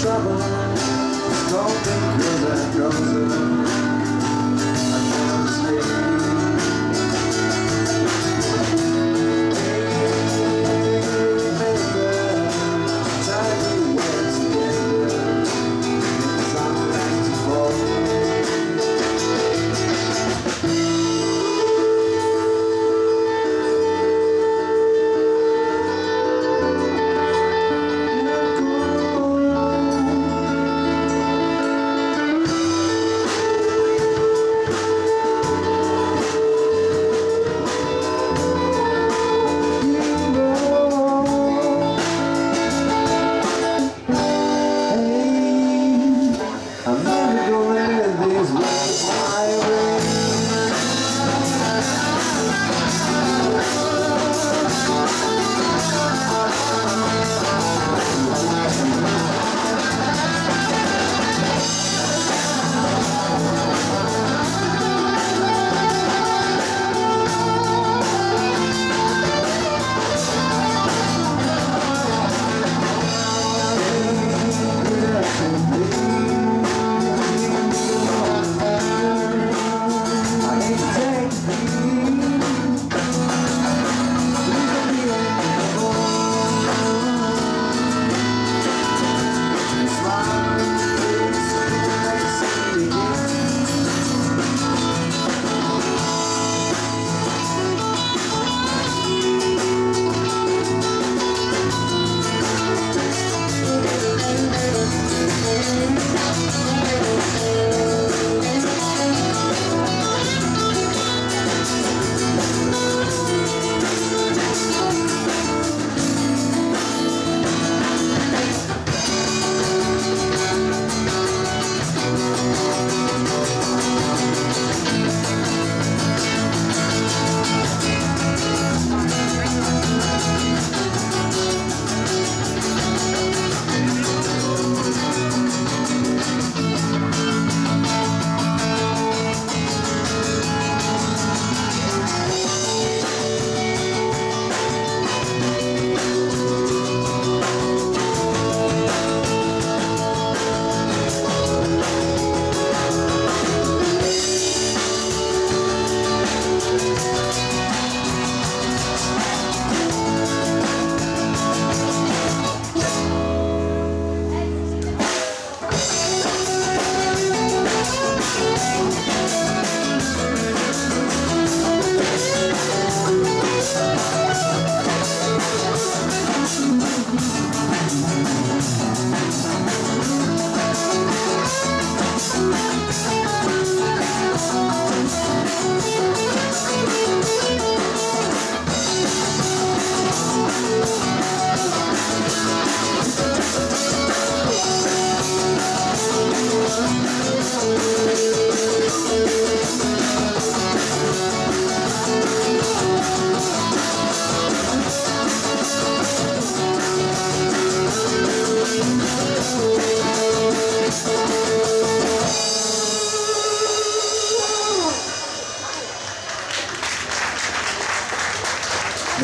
trouble, golden girl that goes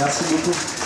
Graças, grupo.